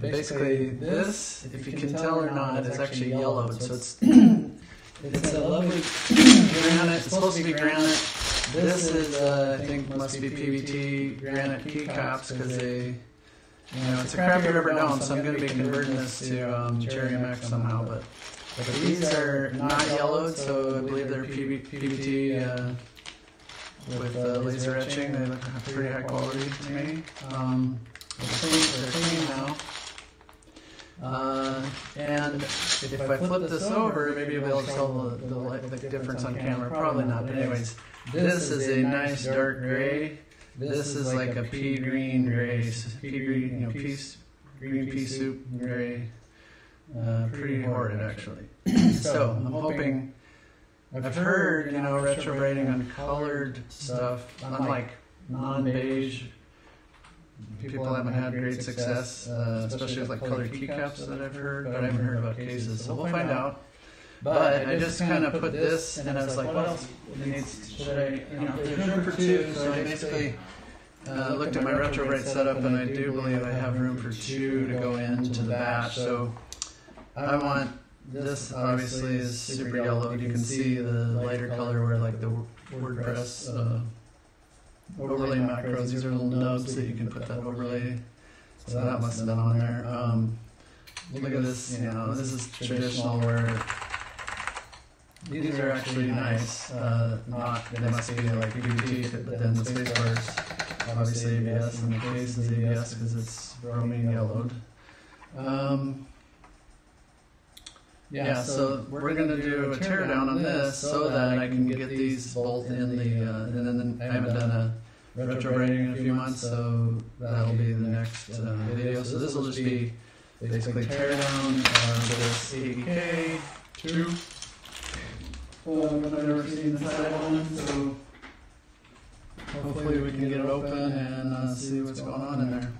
basically this, if you can tell or not, is actually yellowed, so it's it's a lovely granite. It's supposed to be granite. This is, uh, I think, must be PBT granite keycaps because they, you know, it's a crappy rubber dome, so I'm going to be converting this to um, Cherry somehow. But, but these are not yellowed, so I believe they're PV, PBT uh, with uh, laser etching. They look pretty high quality to me. Um, they're clean now. Uh, and if I flip this over, maybe you'll be able to tell the, the, the difference on camera. Probably not, but anyways, this is a nice dark gray. This is like a pea green gray, pea green, you know, pea, green pea soup gray. Uh, pretty horrid, actually. so I'm hoping. I've heard, you know, retrobriting on colored stuff, unlike non-beige people haven't had great success, uh, especially with like colored keycaps that I've heard, but I haven't heard about cases, so we'll find out. But I just kind of put this, and I was like, what else needs, should I, you know, there's room for two, so I basically uh, looked at my Retrobright setup, and I do believe I have room for two to go into the batch, so I want, this obviously is super yellow, you can see the lighter color where like the WordPress uh, overlay macros. These are little nubs that you can put that overlay. So that must have been on there. Um, look at this. You know, this is traditional where these are actually nice. Uh, not they must be like PBT, but then the space bars obviously ABS, and the case is ABS because it's bromine yellowed. Um, yeah, so we're gonna do a teardown on this so that I can get these both in the, uh, and then I haven't done a retrobriting in a few months, so that'll be the next uh, video. So this will just be basically teardown uh, this AEK two. Um, I've never seen the side one, so hopefully we can get it open and uh, see what's going on in there.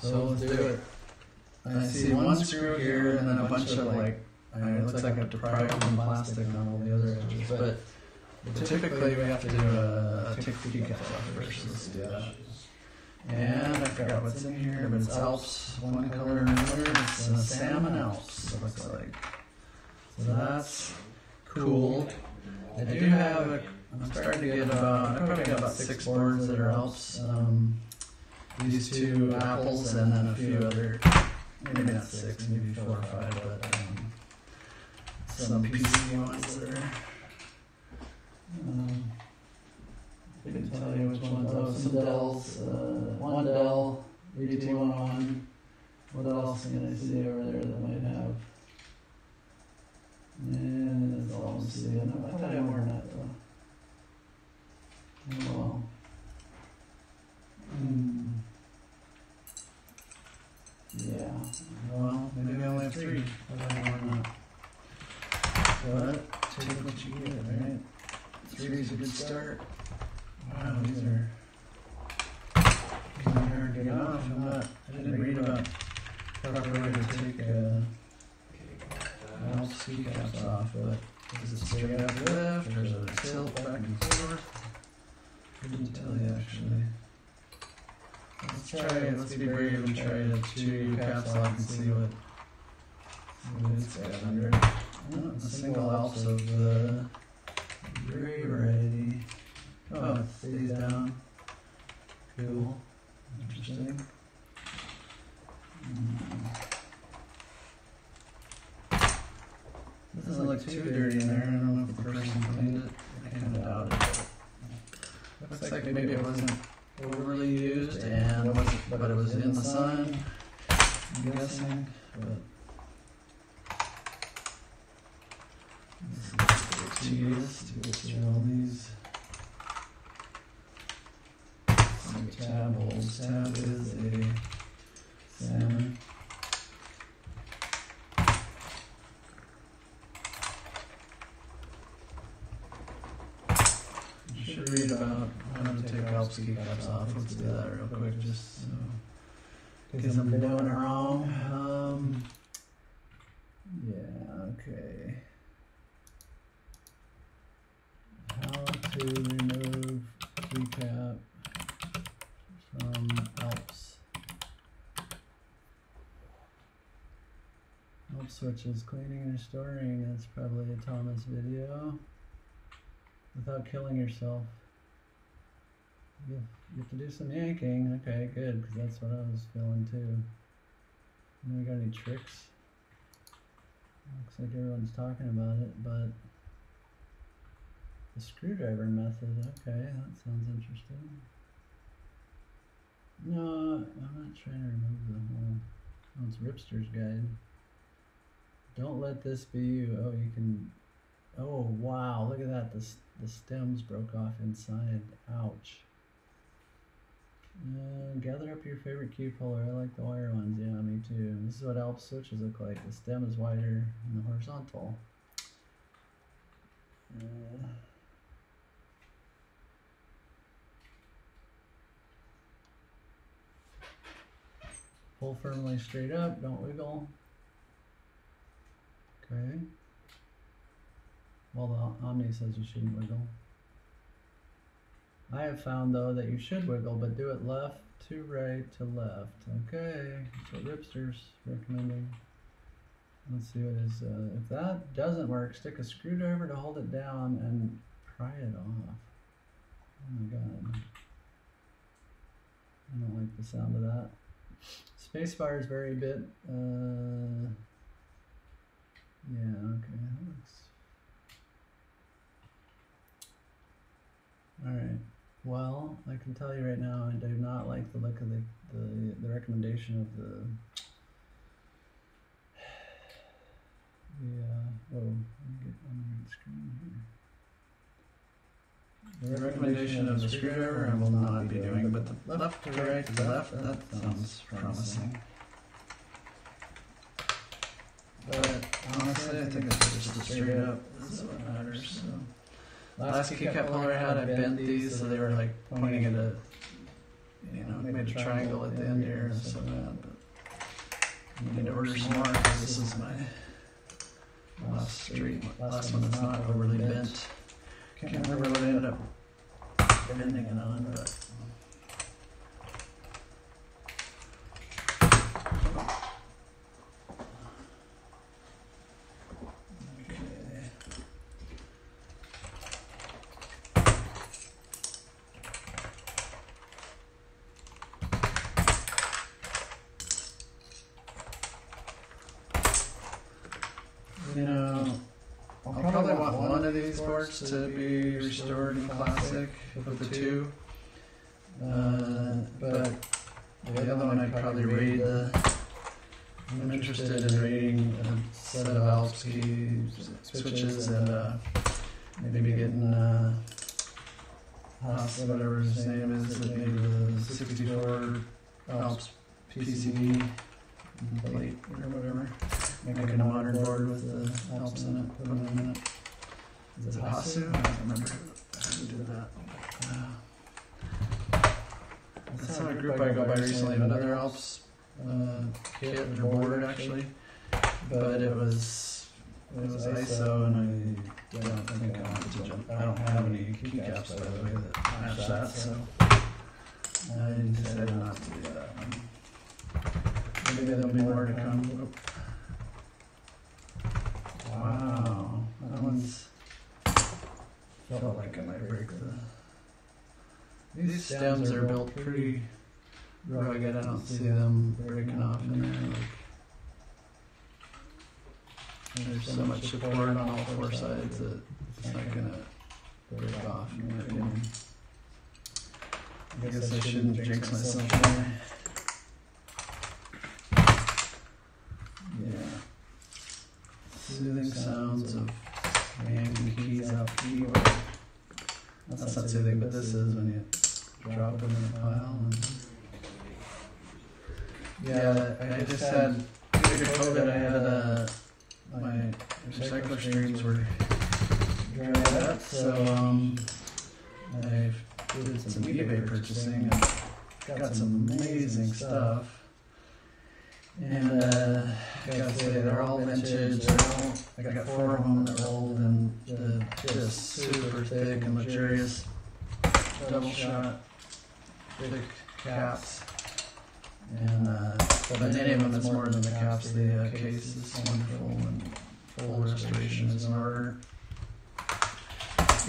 So let's do it. I see one screw here and then a bunch of like, I mean, it looks like a diaphragm plastic on all the other edges, but typically we have to do a, a tick keycap off first. Let's do that. And I forgot what's in here, but it's Alps, one color and another. It's uh, salmon Alps, it looks like. So that's cool. I do have, a, I'm starting to get about, I probably got about six boards that are Alps. Um, these two apples and then a few other maybe not six, maybe four or five, but um, some PC ones that are. Um, I can tell you which ones. Oh, some Dells. Uh, one Dell, AT101. What else can I see over there that might have? And it's all I'm seeing. I thought I had more than that though. Oh well. Hmm. Yeah, well, maybe I only have three. I don't know or. But take what you get, right? Three is a good start. Wow, these are hard to get off. I'm not, I didn't read about proper way to take uh, Alps keycaps off, but is it straight up left or is it a tilt back and forth? Couldn't tell you actually. Let's try it. Let's be brave and try to chew caps off and see what, it's got under it. Oh, a single alps of the variety. Oh, it stays down. Cool. Interesting. Hmm. This doesn't look too dirty in there. I don't know if the person cleaned it. I kind of doubt it. Looks like maybe it wasn't overly used and but it was in the sun. I'm guessing, but this is tedious to through all these. Some tab holes. Tab is a salmon. should read about how Alps keycaps off. Let's do that real quick, just so. Because I'm doing it wrong. Um, yeah, okay. How to remove keycap from Alps. Alps switches, cleaning and restoring. That's probably a Thomas video. Without killing yourself. Have, you have to do some yanking. Okay, good, because that's what I was feeling too. You got any tricks? Looks like everyone's talking about it, but the screwdriver method, okay, that sounds interesting. No, I'm not trying to remove the whole. Oh, it's Ripster's guide. Don't let this be you. Oh, you can. Oh, wow, look at that. The, the stems broke off inside. Ouch. Uh, gather up your favorite key puller. I like the wire ones. Yeah, me too. This is what Alps switches look like. The stem is wider than the horizontal. Uh, pull firmly straight up. Don't wiggle. Okay. Well, the Omni says you shouldn't wiggle. I have found though that you should wiggle, but do it left to right to left. Okay, that's what Ripster's recommending. Let's see what is. Uh, if that doesn't work, stick a screwdriver to hold it down and pry it off. Oh my god. I don't like the sound of that. Spacebar is very bit. Uh, yeah, okay, that looks. Alright. Well, I can tell you right now, I do not like the look of the, the, the recommendation of the. The, uh, oh, let me get on the screen here. The recommendation of the screwdriver I will not be doing, but the left to right to the left, that sounds promising. But honestly, I think it's just a straight up, this is what matters, so. Last keycap puller I had, I bent these so they were like pointing at a, you know, made a triangle at the end here and so bad, but. I need to order some more, 'cause this is my last straight, last one that's not overly bent. Can't remember what I ended up bending it on, but. Okay. You know, I'll probably want one of these boards to be restored in classic of the two. Uh, but the other one I'd probably read. the. I'm interested in reading a set of Alps key switches and uh, maybe getting uh, Haas, whatever his name is, made the 64 Alps PCB plate or whatever. Making a modern board with the Alps in it, put them in it. Is it Hasu? I don't remember who did that. Uh, That's not a group I go by recently, another Alps uh, kit or board actually, but it was it was ISO and I don't think I wanted to jump. I don't have any keycaps by the way that match that, so I decided not to do that one. Maybe there'll be more to come. Wow, that one's felt like I might break the. These stems are built pretty rugged. I don't see them breaking off in there. Like, there's so much support on all four sides that it's not gonna break off, in my opinion. I guess I shouldn't jinx myself. Yeah. Soothing sounds of yanking keys out keyboard. That's not soothing, but this is when you drop them in a pile. And yeah, I just had, to COVID, I had, uh, my recycler streams were dried up, so, um, I did some eBay purchasing and got some amazing stuff. And uh, I gotta say, they're all vintage. They're all, I got four of them that are old and uh, just super thick and luxurious. Double shot, thick caps. And uh, well, but many of them, it's more than the caps. The uh, case is wonderful and full restoration is in order.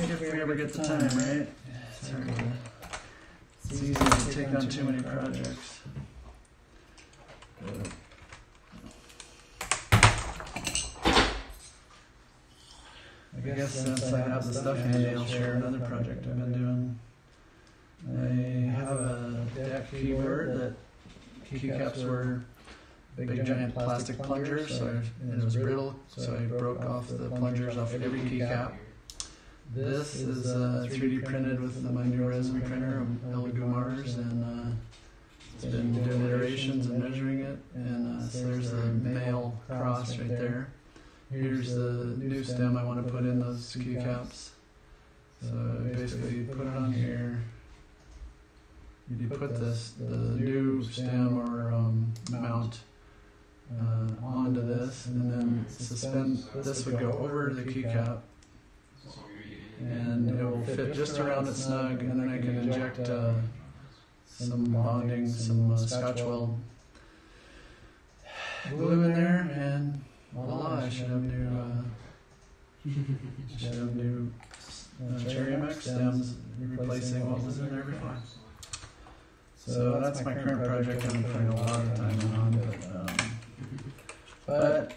If we ever get the time, right? It's hard it's easy to take on too many projects. But I guess since I have the stuff handy, I'll share another project I've been doing. I have a DEC keyboard that keycaps were big giant plastic plungers, so and it was brittle, so I broke off the plungers off every keycap. This is uh, 3D printed with my new resin printer, Elegoo Mars, and uh, it's been doing iterations and measuring it. And uh, so there's the male cross right there. Here's the new stem I want to put in those keycaps. So basically, you put it on here. You put this the new stem or um, mount uh, onto this, and then suspend. This would go over the keycap and it will fit just around it snug, and then I can inject uh, some bonding, some uh, Scotch weld glue in there, and voila, I should have new, uh, should have new uh, Cherry MX stems replacing what was in there before. So that's my current project I'm putting a lot of time on, but, um, but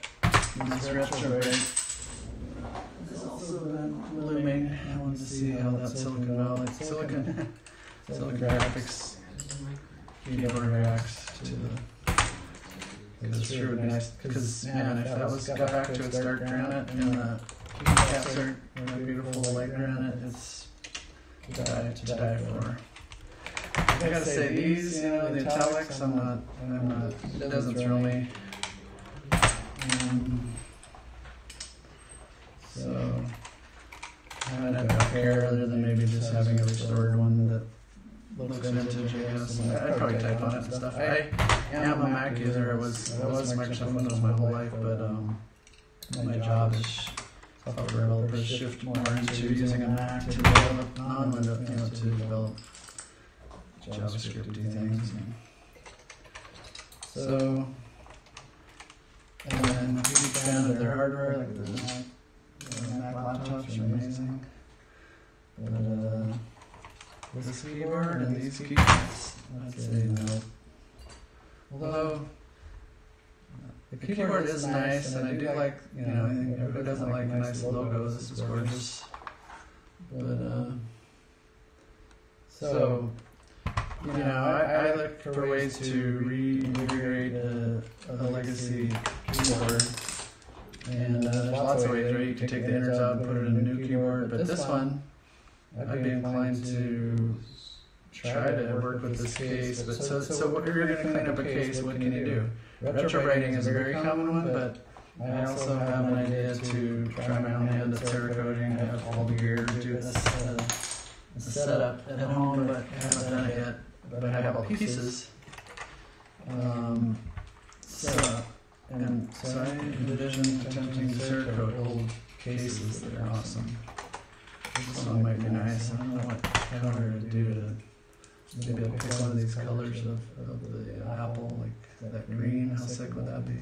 this retro break has also been looming. I wanted to see how that Silicon Valley, Silicon, Silicon Graphics keyboard reacts to the. Because it's would be nice. Because man, if that was got back to its dark granite and the keycaps are beautiful light granite, it's to die to die for. I gotta say these, you know, the italics, I'm not, I'm not. It doesn't thrill me. Um, so, I don't care other than maybe just having a restored one that looks vintage, I guess. And I'd probably type on it and stuff. I am a Mac user. I was, I was Microsoft Windows my whole life, but um, my job is software developers shift more into using a Mac to develop non-Windows, you know, to develop JavaScripty things. And so, and then big fan of their hardware, like the Mac uh, Mac laptops are amazing. But uh, with this keyboard and these keycaps, I'd say no. Although the keyboard is nice, and I do like, you know, I think everybody doesn't like nice logos. This is gorgeous. But uh, so you know, I, I look for ways to reinvigorate a, a legacy keyboard. And uh, there's lots of ways, right? You can take the innards out and put it in a new keyboard, but this one, I'd be inclined to try to work with this case. But so, so what if you're going to clean up a case, what can you do? Retrobriting is a very common one, but I also have an idea to try my own hand at Cerakoting. I have all the gear to do this uh, setup at home, but I haven't done it yet. But I have all the pieces. Um, so, and so I envision attempting to Cerakote old cases that are awesome. This one might be nice. I don't know what color to do to. Maybe I'll pick one of these colors of, of the apple, like that green. How sick would that be?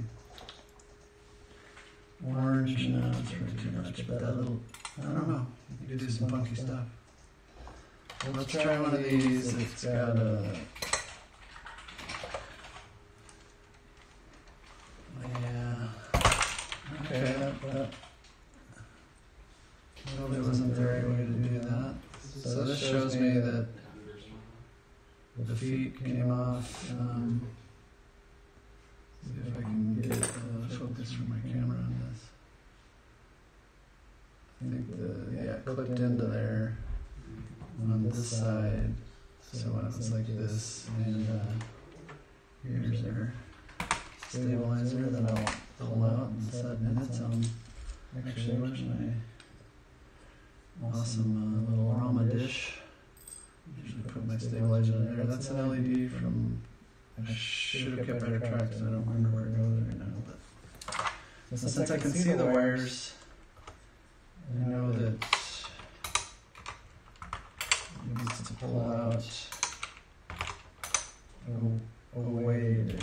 Orange, no, it's really too much. But that little, I don't know. You could do some funky stuff. Let's try one of these. It's got a. Yeah. Okay, that, that probably wasn't the right way to do that. So this shows me that the feet came off. Um, see if I can get uh, focus from my camera on this. I think the yeah clipped into there on this side. So it looks like this, and uh, here's our stabilizer that I'll pull out in seven minutes. Um, actually, where's my awesome uh, little Rama dish? Usually put my stabilizer in there. That's an LED from. I should have kept better track because I don't remember where it goes right now. But since I can see the wires, I know that needs to pull out a, a.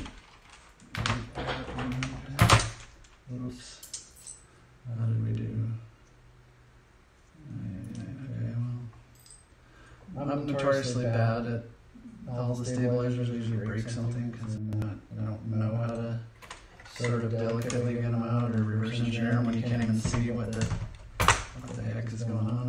Oops. How did we do? Okay, well, I'm notoriously bad at all the stabilizers. usually break something because I don't know how to sort of delicately get them out or reverse engineer them when you can't even see what the, what the heck is going on.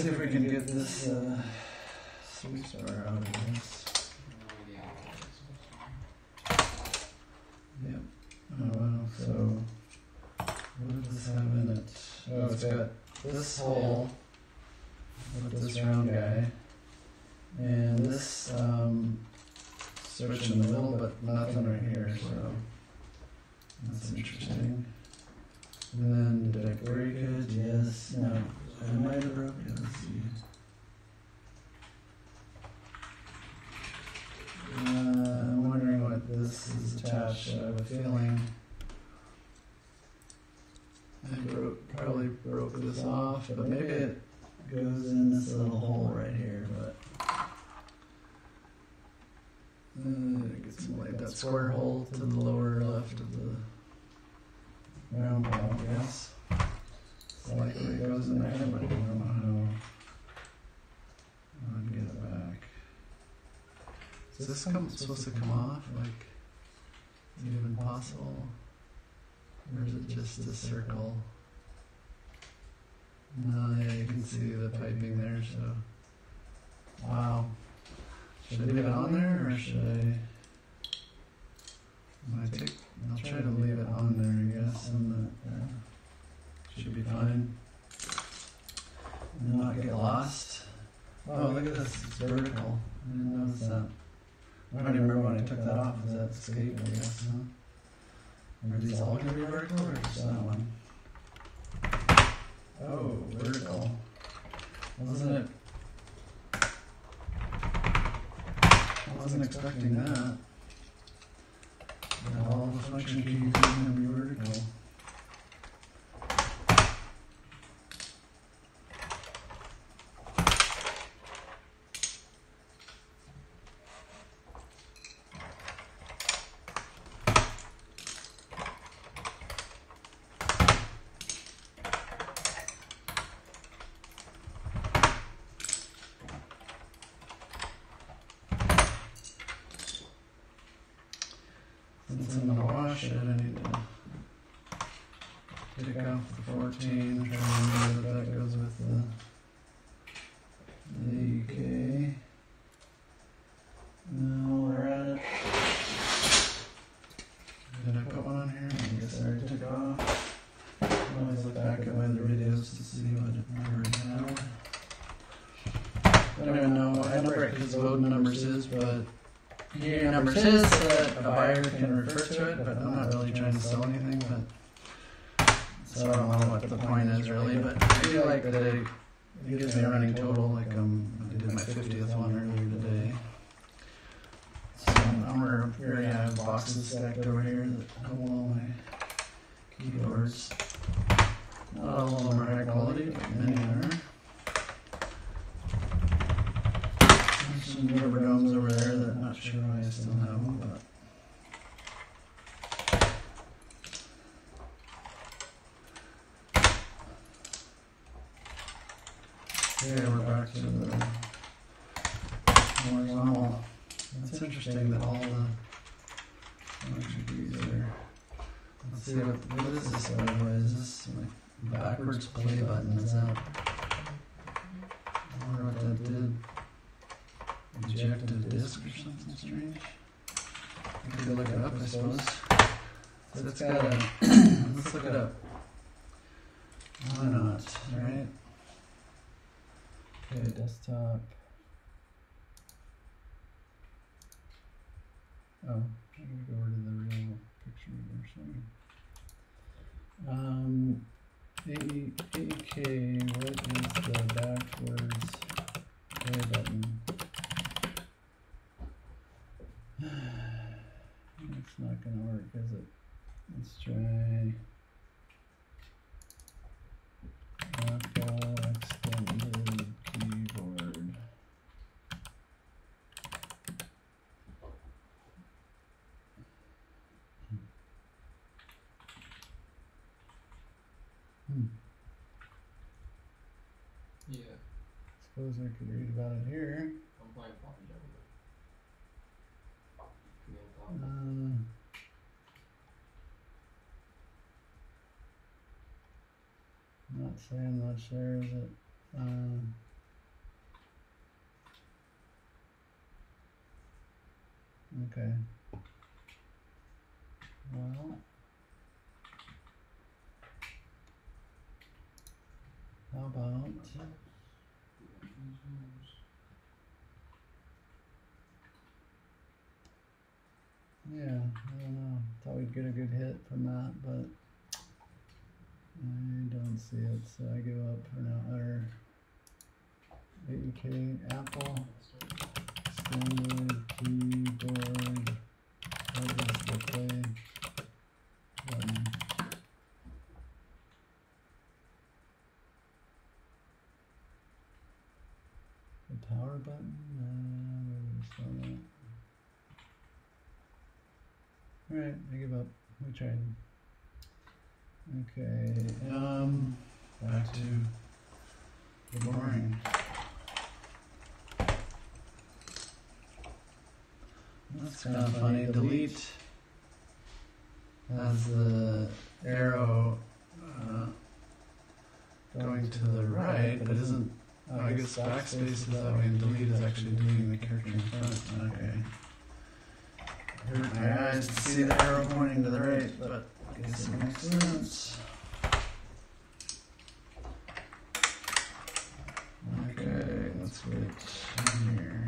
see if we can get this. Uh... supposed to come off? Like, is it even possible? Or is it just a circle? Wasn't it? I wasn't expecting that. that. all the function keys. Suppose I could read about it here. I'm playing Papa Jungle. Command Uh, not saying much there, is it? Um, okay. Well. How about? Yeah, I don't know. Thought we'd get a good hit from that, but I don't see it, so I give up for now. Or AEK Apple standard keyboard. Play button? The power button? Uh, where is that? Alright, I give up. Okay, Um, back to the boring. That's kind of funny. Delete has the arrow uh, going to the right, but isn't. Oh, I guess backspace is that way, and delete is actually deleting the character in front. Okay. Hurt my eyes to see the arrow pointing to the right, but I guess it makes sense. Okay, let's switch here.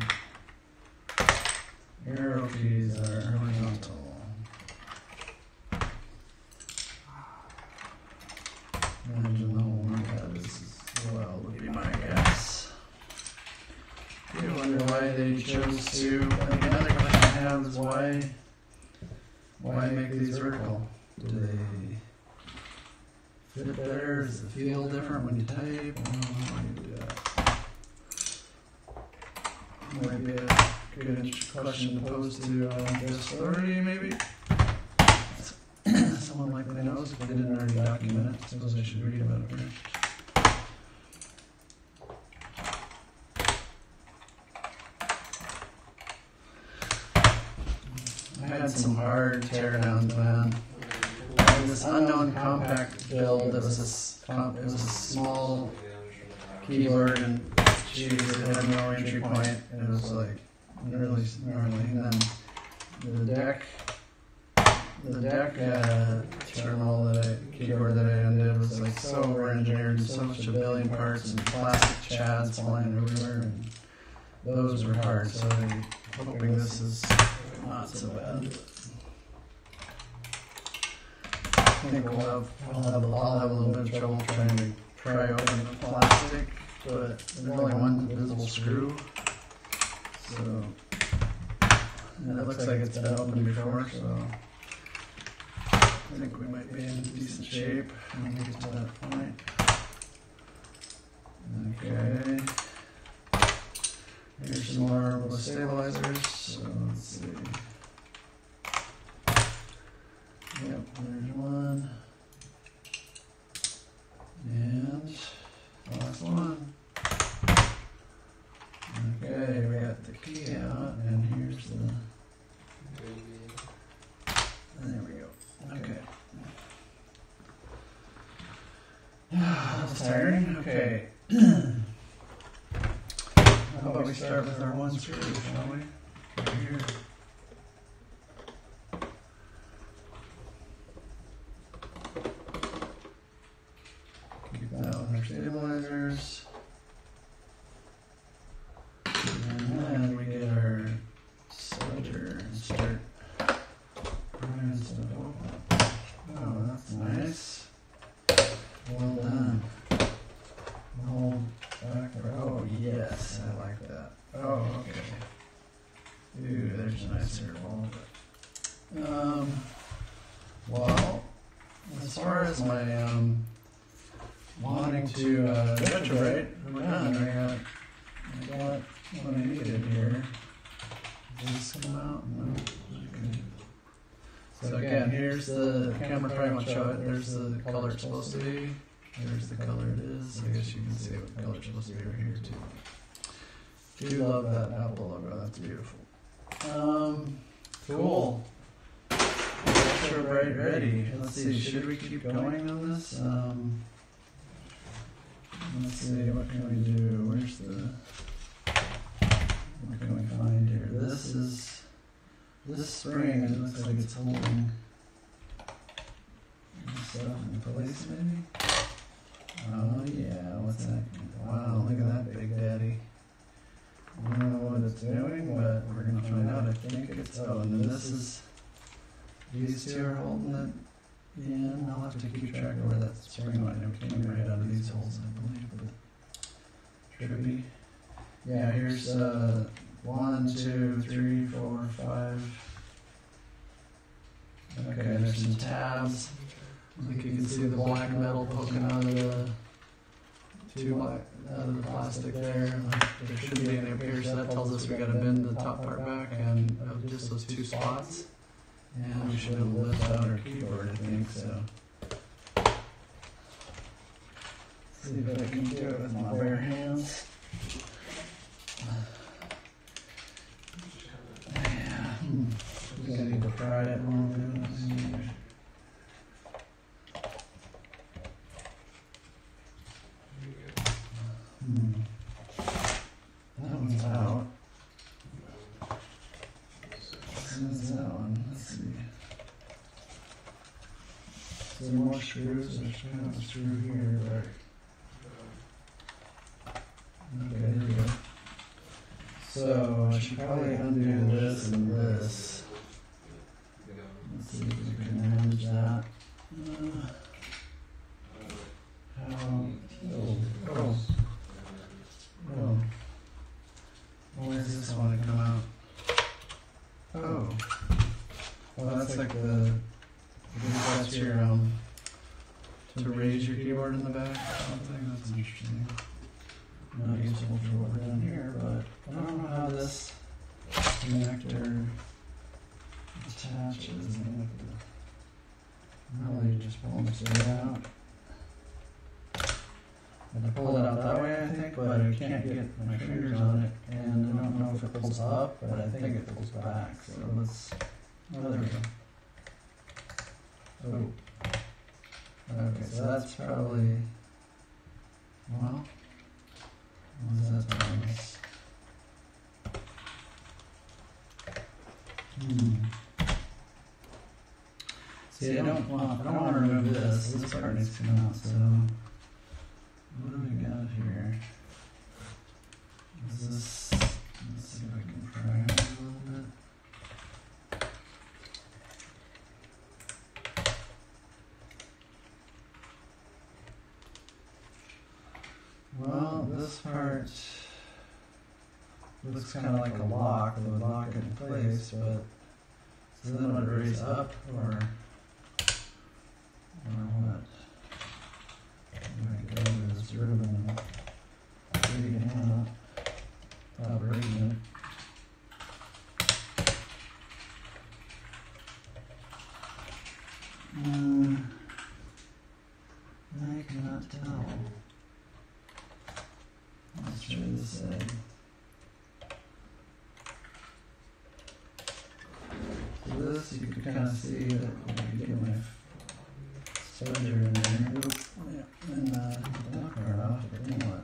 Arrow keys are horizontal. Imagine the whole markup is as well would be my guess. You wonder why they chose to. I mean, another question I have is why. Why make these vertical? Do they fit better? Does it feel different when you type? I don't know why you do that. Might be a good question to pose to uh, Deskthority, maybe. Someone likely knows if they didn't already document it. Suppose I should read about it first. I had some hard teardowns, man. I had this unknown compact build that s- it was a small keyboard and it had no entry point. It was like really gnarly. And then the DEC, the DEC uh, terminal that I, keyboard that I undid was like so over engineered and so much a billion parts and plastic chads flying everywhere. And those were hard. So I'm hoping this is not so bad. I think we'll have, I'll have, I'll have a little bit of trouble trying to pry open the plastic, but there's only one visible screw. So, and it looks like it's been opened before, so I think we might be in decent shape when we get to that point. Okay. Here's some more stabilizers, so let's see. Yep, there's one. And last one. Okay, we got the key out, and here's the. There we go. Okay. Tiring. Okay. How about we start with our one screw, shall we? Right here. My, um, wanting to, uh, retrograde, done. I got, I got what I needed here. This come out? No. Okay. So again, here's the camera probably won't show it. There's the color it's supposed to be. There's the color it is. I guess you can see what color it's supposed to be right here too. Do love that Apple logo. That's beautiful. Um, cool. Bright ready. Let's see. Should we keep going on this? Um, let's see. What can we do? Where's the? What can we find here? This is. This spring, it looks like it's holding stuff in place, maybe? Oh, yeah, what's that? Wow, look at that big daddy. I don't know what it's doing, but we're gonna find out. I think it's, oh, and this is, these two are holding it in. I'll have to keep track of where that spring line came right out of these holes, I believe, but trippy. Yeah, here's, uh, one, two, three, four, five. Okay, there's some tabs. I think you can see the black metal poking out of the two out of the plastic there. There shouldn't be any up here, so that tells us we gotta bend the top part back and of just those two spots. And we should have left out our keyboard, I think so. See if I can do it with my bare hands. Yeah. hmm. We gotta need to pry it while I'm doing this. Hmm. That one's out. Where's that one? Let's see. Is there more screws? Of a screw here, but. Okay, there we go. So I should probably undo this and this. Let's see if we can manage that. Uh, How? Oh. Oh. Where's this one come out? Oh. Well, that's like the, I guess that's your, um, to raise your keyboard in the back or something, that's interesting. Not useful for what we're doing here, but I don't know how this connector attaches. I have to Really just pull this right out. I pull it out that way, I think, but I can't get my fingers on it, and I don't know if it pulls up, but I think it pulls back, so let's, oh, there we go. Oh. Okay, so that's probably, well, what does that tell us? Hmm. See, I don't want, I don't want to remove this, this part needs to come out, so. What do we got here? Is this, let's see if I can pry it a little bit. Well, this part looks kind of like a lock that would lock it in place, but so then would it raise up or or what? I'm gonna go to this ribbon and dig it out without breaking it. Hmm. I cannot tell. Let's try this side. So this, you can kind of see uh, that I can get my soldier in there. Oop, yeah, And, uh, that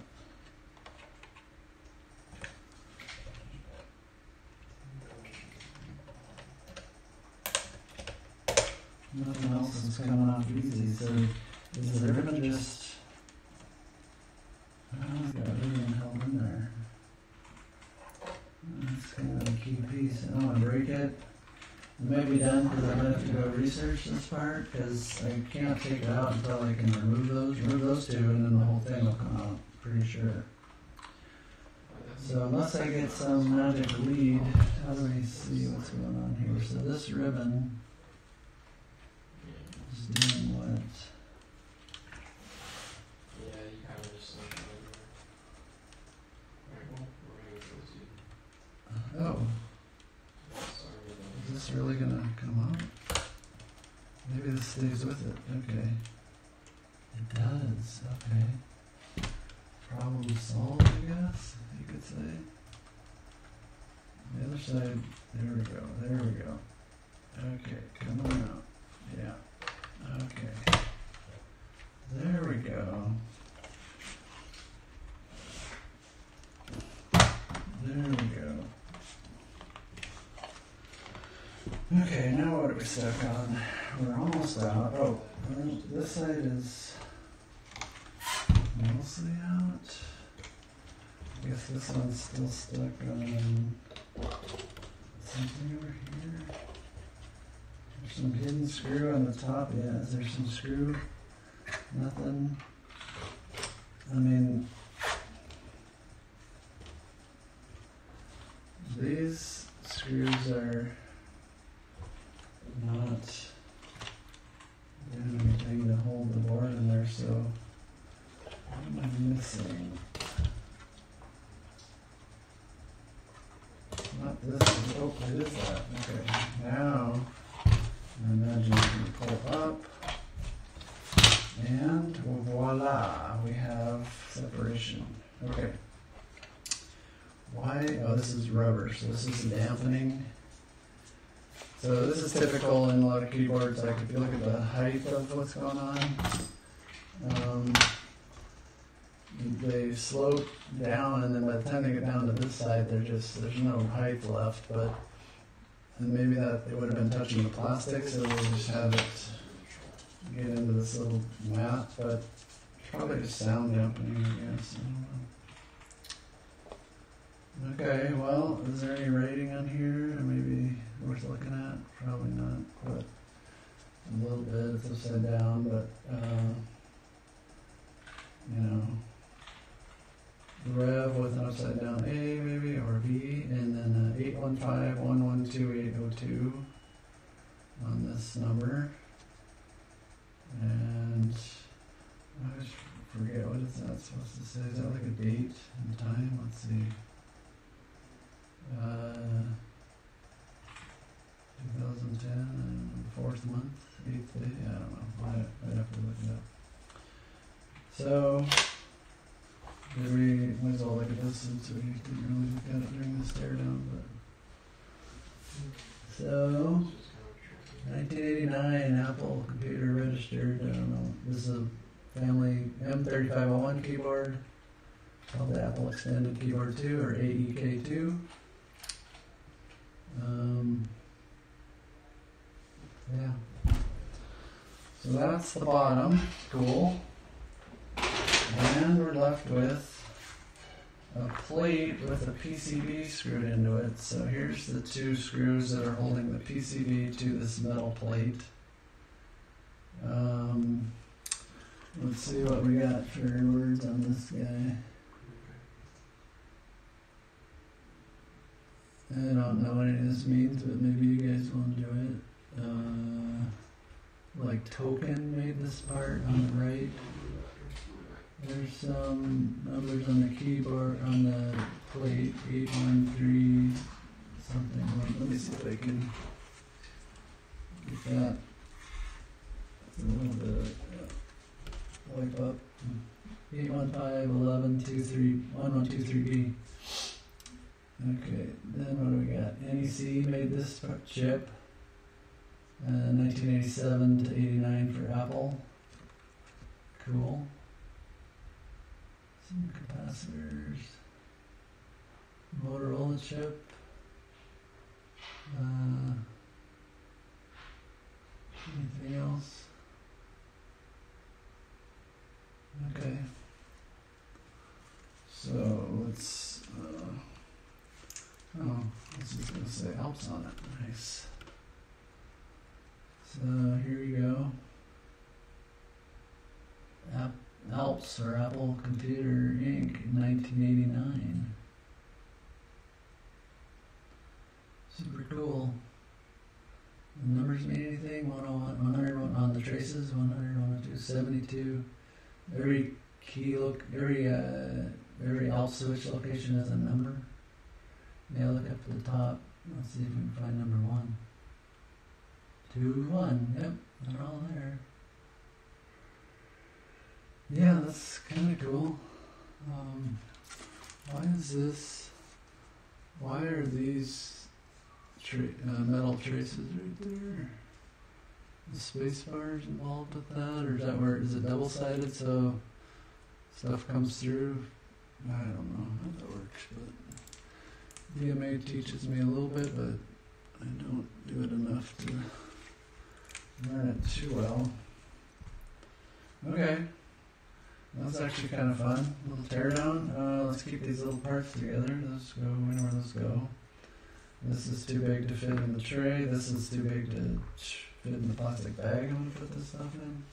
nothing else is coming off easy, so is the ribbon just, oh, it's got ribbon held in there. That's kind of a key piece, I don't wanna break it. It may be done, because I'm gonna have to go research this part, because I can't take it out until I can remove those, remove those two, and then the whole thing will come out, pretty sure. So unless I get some magic lead, how do we see what's going on here? So this ribbon is doing what? Yeah, you kind of just like over. Alright, well, we're gonna go Oh, is this really gonna come out? Maybe this stays with it, okay. It does, okay. Problem solved, I guess, you could say. The other side, there we go, there we go. Okay, coming out, yeah, okay. There we go. There we go. Okay, now what are we stuck on? We're almost out. Oh, um, this side is mostly out. I guess this one's still stuck on something over here. There's some hidden screw on the top. Yeah, is there some screw? Nothing. I mean, these screws are not anything to hold the board in there, so what am I missing? Not this, oh, it is that, okay, now, I imagine you can pull up, and voila, we have separation, okay. Why, oh, this is rubber, so this is dampening. So this is typical in a lot of keyboards, like if you look at the height of what's going on, um, they slope down and then by the time they get down to this side, they're just, there's no height left, but, and maybe that, they would have been touching the plastic, so they just have it get into this little mat, but probably just sound dampening, I guess, I. Okay, well, is there any rating on here? Maybe worth looking at? Probably not, but a little bit, it's upside down, but, uh, you know, Rev with an upside down A maybe, or V, and then uh, eight one five one one two eight oh two on this number. And I always forget, what that supposed to say? Is that like a date and time? Let's see. Uh, 2010, fourth month, eighth day. I don't know. I, I'd have to look it up. So, did we well look at this since we didn't really look at it during the stare down. But so, 1989 Apple computer registered. I don't know. This is a family M3501 keyboard called the Apple Extended Keyboard 2 or AEK2. Um, yeah. So that's the bottom. Cool. And we're left with a plate with a PCB screwed into it. So here's the two screws that are holding the PCB to this metal plate. Um, let's see what we got for words on this guy. I don't know what any of this means, but maybe you guys will enjoy it. Uh, like token made this part on the right. There's some numbers on the keyboard on the plate, eight one three something. Like Let me see if I can get that a little bit wipe up. Eight one five eleven two three one one two three B. Okay, then what do we got? NEC made this chip. Uh, 1987 to 89 for Apple. Cool. Some capacitors. Motorola chip. Uh, Anything else? Okay. So let's. Uh, oh, I say Alps on it. Nice. So here you go. App, Alps or Apple Computer Inc. 1989. Super cool. The numbers mean anything? 101, 100 on the traces, 100, 102, 72. Every key look, every uh, every alt switch location has a number. Now look up to the top. Let's see if we can find number one. Two, one. Yep, they're all there. Yeah, that's kind of cool. Um, why is this? Why are these tra- uh, metal traces right there? The space bars involved with that, or is that where is it double sided so stuff comes through? I don't know how that works, but DMA teaches me a little bit, but I don't do it enough to learn it too well. Okay. That's actually kind of fun. little teardown. Uh, let's keep these little parts together. Let's go. We know where those go. This is too big to fit in the tray. This is too big to fit in the plastic bag I'm going to put this stuff in.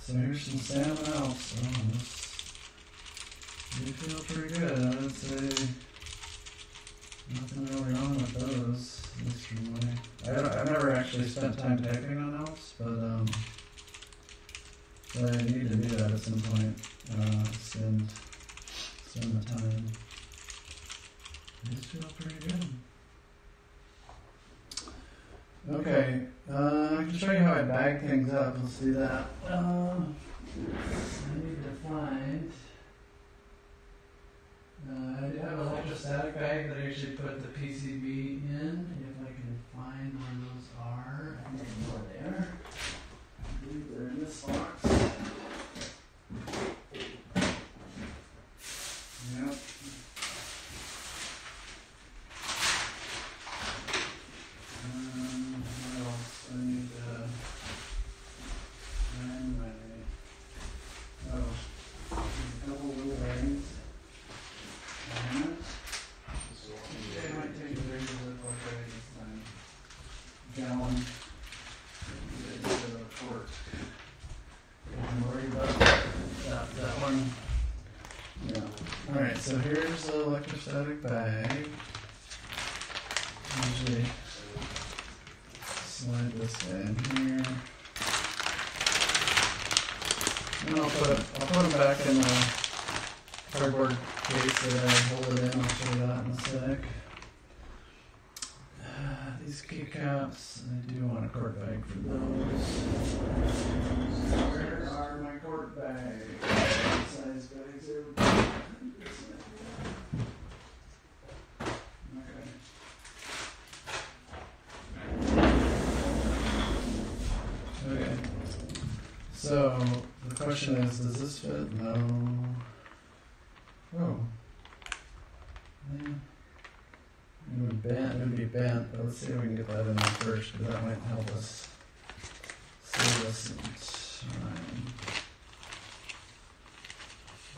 So here's some salmon. Oh, this, they feel pretty good. I would say nothing really wrong with those. From my, I don't, I've never actually spent time typing on Alps, but um, but I need to do that at some point. Uh, spend spend the time. These feel pretty good. Okay, uh, I can show you how I bag things up. Let's do that. Um, I need to find. Uh, I do have an electrostatic bag that I usually put the PCB in. If I can find where those are, I think I know where they are. I believe they're in this box. Yep. Um, what else? I need to find my, oh, there's a couple little rings. And, okay, I might take a bigger Ziploc bag this time. Gallon. Instead of a quart. Don't worry about that, that one. Yeah. Alright, so here's the electrostatic bag. Usually slide this in here. And I'll put it, I'll put them back in the cardboard case that I hold it in. I'll show you that in a sec. Uh, these keycaps, I do want a quart bag for those. Where are my quart bags? Size bags are. Okay. Okay. So the question is, does this fit? No. Oh. Yeah. It would bend. It would be bent, but let's see if we can get that in there first, because that might help us save us some time.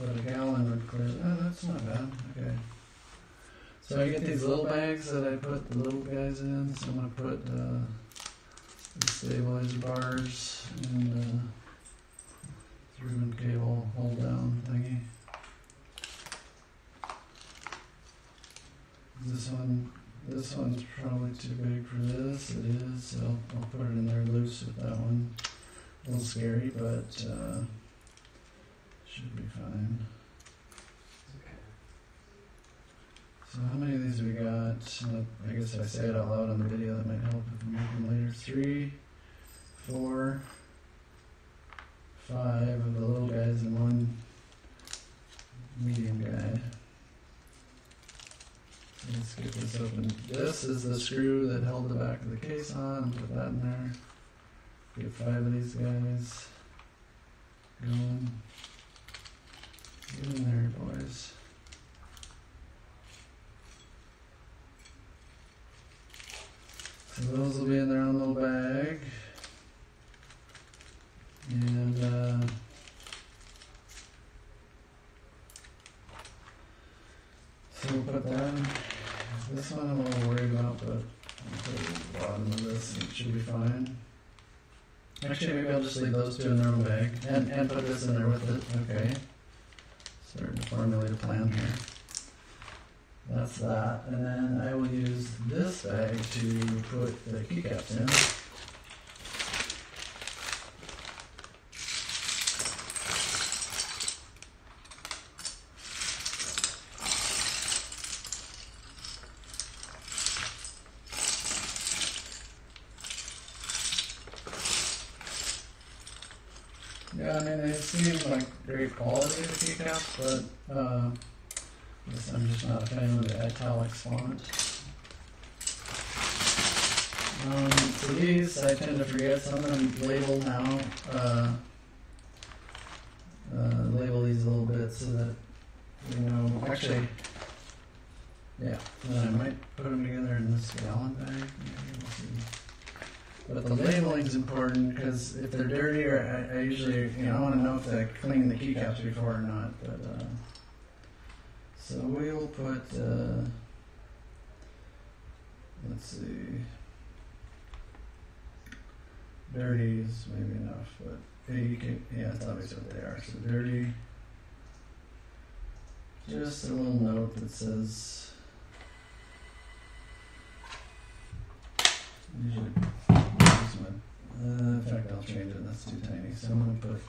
But a gallon would clear. Oh, that's not bad. Okay. So I get these little bags that I put the little guys in. So I'm gonna put uh, the stabilizer bars and uh, and cable hold down thingy. This one, this one's probably too big for this. It is, so I'll put it in there loose with that one. A little scary, but uh, should be fine. So how many of these we got? I guess if I say it out loud on the video, that might help if we make them later. Three, four, five of the little guys and one medium guy. Let's get this open. This is the screw that held the back of the case on. Put that in there. Get five of these guys going. Get in there, boys. So those will be in their own little bag. And uh, so we'll put that. This one I'm a little worried about, but I'll put it at the bottom of this. It should be fine. Actually, maybe I'll just leave those two in their own bag and, and put this in there with it. Okay. Starting to formulate a plan here. That's that. And then I will use this bag to put the keycaps in. Yeah, I mean, they seem like great quality, the keycaps, but, uh, guess I'm just not a fan of the italics font. Um, these, I tend to forget, some of them label now, uh, uh, label these a little bit so that, you know, actually, yeah, then I might put them together in this gallon bag, maybe, we'll see. But the labeling is important because if they're dirty, or I, I usually, you know, I want to know if I cleaned the keycaps before or not. But uh, so we'll put. Uh, let's see. Dirty is maybe enough, but AEK, yeah, that's obviously what they are. So dirty. Just a little note that says. Uh, in fact, I'll change it. That's too tiny. So I'm gonna put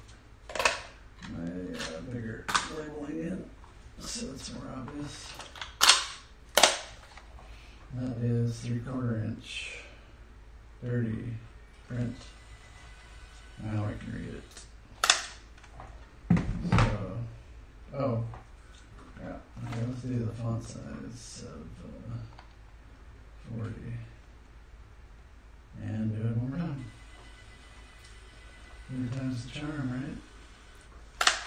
my uh, bigger labeling in, so it's more obvious. That is three quarter inch, dirty print. Now I can read it. So, oh, yeah. Okay, let's do the font size of uh, forty. And do it one more time. Three times the charm, right?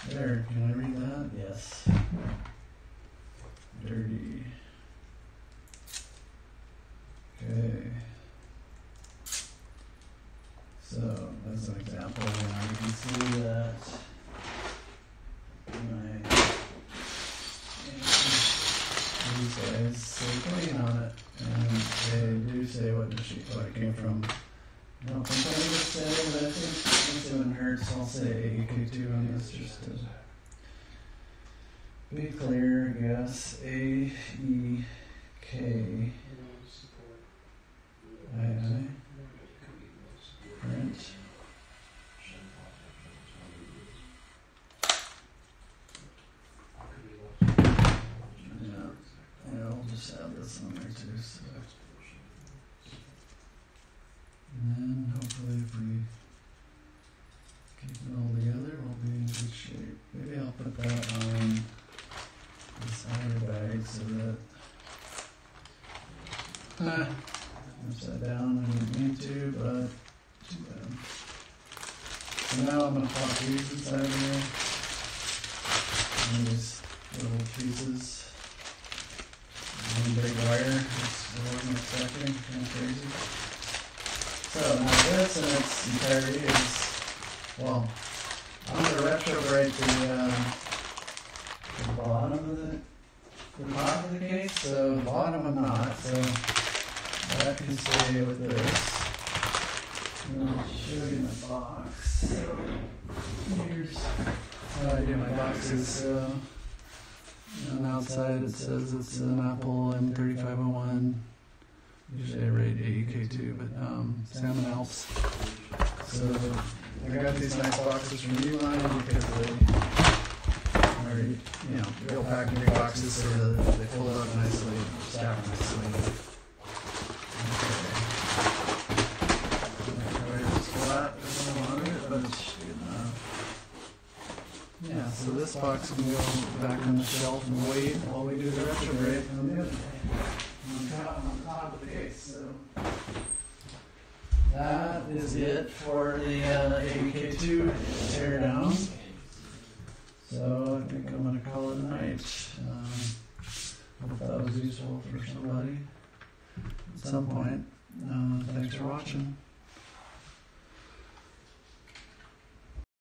There, can I read that? Yes. Dirty. Okay. So, that's an example, and you can see that my these guys say clean on it, and they do say what the sheet, what it came from. I don't think I would say, but I think this one hurts, I'll say AEK two on this, just to be clear, I guess, A E K I I, print. Yeah, yeah, I'll just add this on there too, so. And then hopefully if we keep it all together, we'll be in good shape. Maybe I'll put that on this outer bag so that. Ah, upside down, I didn't to, but too bad. So now I'm gonna pop these inside here. And these little pieces. One big wire, that's what I wasn't expecting, kinda crazy. So now this in its entirety is, well, I'm gonna retrobright the, uh, the bottom of the, the top of the case, so the bottom I'm not, so that can stay with this. And I'll show you my box. So here's how I do my boxes, so on the outside it says it's an Apple M3501. Usually I rate AEK2, but um, Salmon Alps. So I got these nice boxes from Uline because they are, you know, real packaging boxes so they fold up nicely, stack nicely. So this box can go back on the shelf and wait while we do the retrobright on the other on top, on top of the case, so. That is it for the uh, AEK2 teardown. So I think I'm gonna call it a night. Um, hope that was useful for somebody at some point. Uh, thanks for watching.